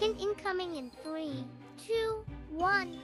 Hint incoming in three, two, one.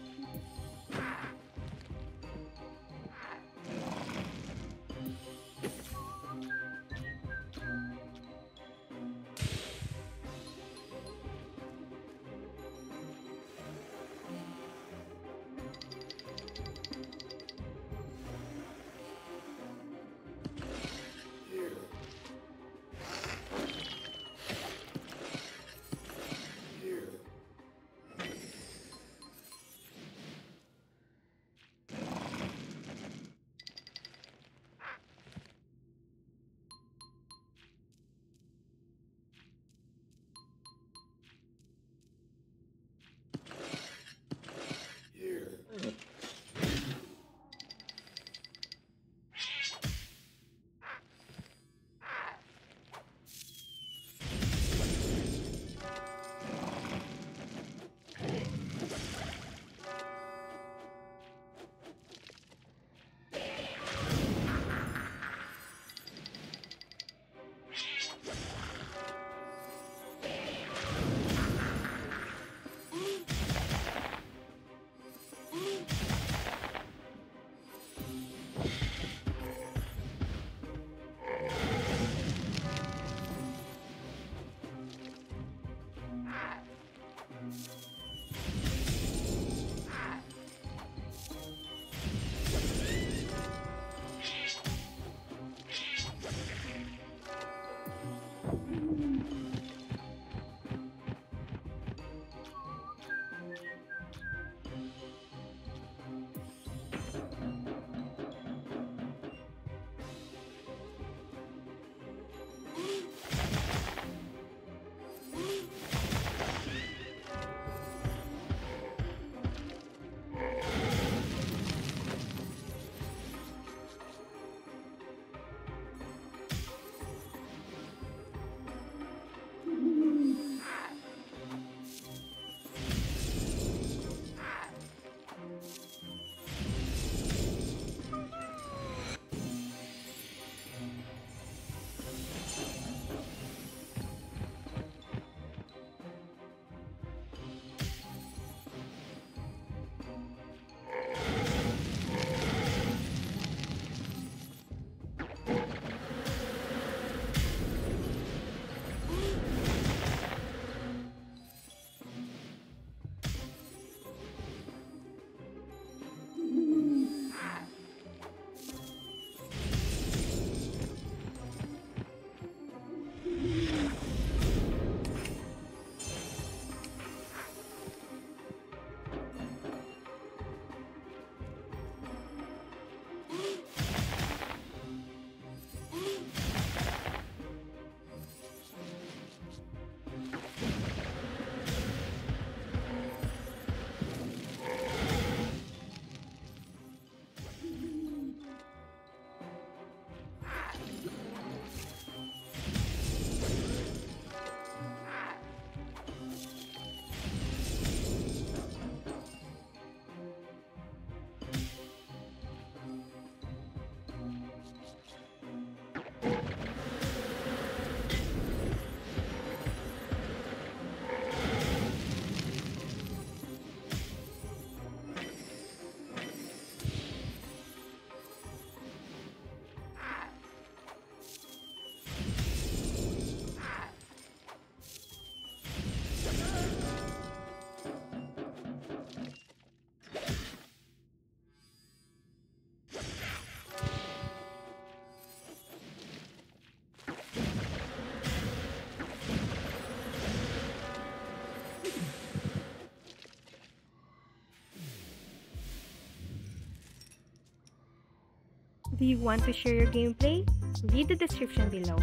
Do you want to share your gameplay? Read the description below.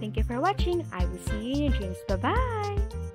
Thank you for watching. I will see you in your dreams. Bye-bye!